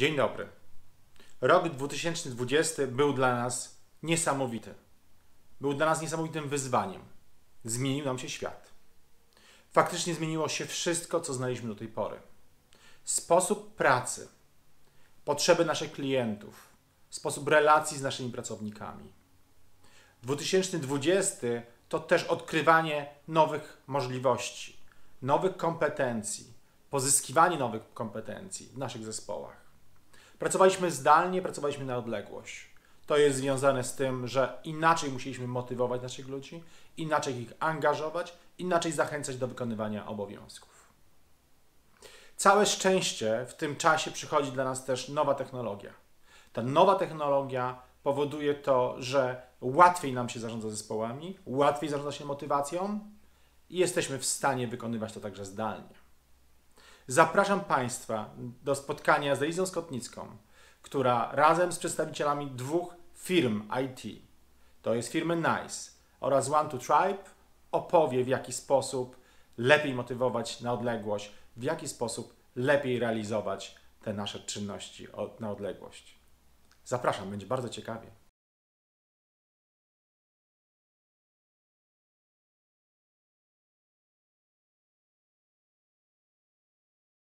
Dzień dobry. Rok 2020 był dla nas niesamowity. Był dla nas niesamowitym wyzwaniem. Zmienił nam się świat. Faktycznie zmieniło się wszystko, co znaliśmy do tej pory. Sposób pracy, potrzeby naszych klientów, sposób relacji z naszymi pracownikami. 2020 to też odkrywanie nowych możliwości, nowych kompetencji, pozyskiwanie nowych kompetencji w naszych zespołach. Pracowaliśmy zdalnie, pracowaliśmy na odległość. To jest związane z tym, że inaczej musieliśmy motywować naszych ludzi, inaczej ich angażować, inaczej zachęcać do wykonywania obowiązków. Całe szczęście w tym czasie przychodzi dla nas też nowa technologia. Ta nowa technologia powoduje to, że łatwiej nam się zarządza zespołami, łatwiej zarządza się motywacją i jesteśmy w stanie wykonywać to także zdalnie. Zapraszam Państwa do spotkania z Elizą Skotnicką, która razem z przedstawicielami dwóch firm IT, to jest firmy NICE oraz One to Tribe, opowie w jaki sposób lepiej motywować na odległość, w jaki sposób lepiej realizować te nasze czynności na odległość. Zapraszam, będzie bardzo ciekawie.